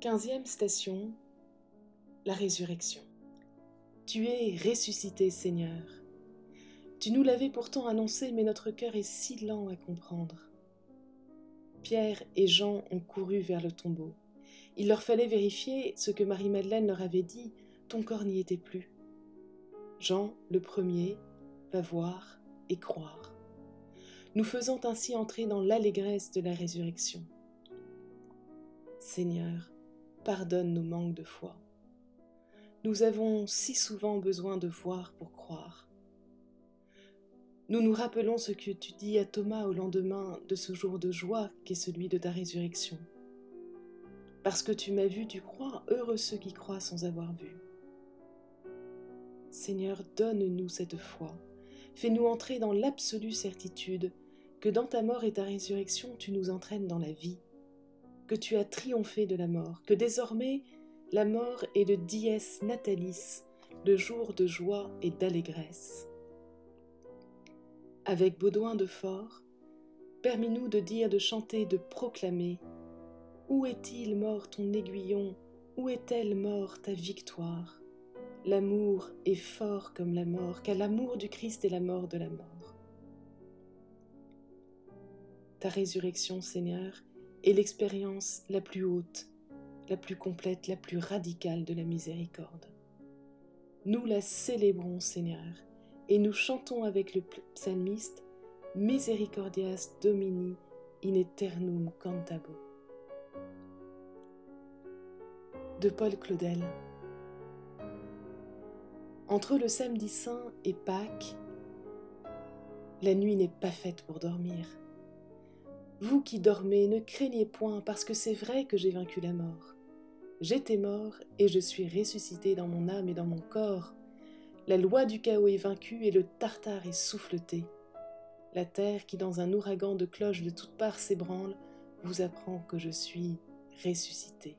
Quinzième station, la résurrection. Tu es ressuscité, Seigneur. Tu nous l'avais pourtant annoncé, mais notre cœur est si lent à comprendre. Pierre et Jean ont couru vers le tombeau. Il leur fallait vérifier ce que Marie-Madeleine leur avait dit, ton corps n'y était plus. Jean, le premier, va voir et croire, nous faisant ainsi entrer dans l'allégresse de la résurrection. Seigneur, pardonne nos manques de foi. Nous avons si souvent besoin de voir pour croire. Nous nous rappelons ce que tu dis à Thomas au lendemain de ce jour de joie qu'est celui de ta résurrection. Parce que tu m'as vu, tu crois, heureux ceux qui croient sans avoir vu. Seigneur, donne-nous cette foi. Fais-nous entrer dans l'absolue certitude que dans ta mort et ta résurrection, tu nous entraînes dans la vie, que tu as triomphé de la mort, que désormais la mort est le dies natalis, le jour de joie et d'allégresse. Avec Baudouin de Fort, permis-nous de dire, de chanter, de proclamer Où est-il mort ton aiguillon Où est-elle mort ta victoire? L'amour est fort comme la mort, car l'amour du Christ est la mort de la mort. Ta résurrection, Seigneur, est l'expérience la plus haute, la plus complète, la plus radicale de la miséricorde. Nous la célébrons, Seigneur, et nous chantons avec le psalmiste Misericordias Domini in eternum cantabo. De Paul Claudel. Entre le samedi saint et Pâques, la nuit n'est pas faite pour dormir. Vous qui dormez, ne craignez point, parce que c'est vrai que j'ai vaincu la mort. J'étais mort et je suis ressuscité dans mon âme et dans mon corps. La loi du chaos est vaincue et le tartare est souffleté. La terre qui dans un ouragan de cloches de toutes parts s'ébranle vous apprend que je suis ressuscité.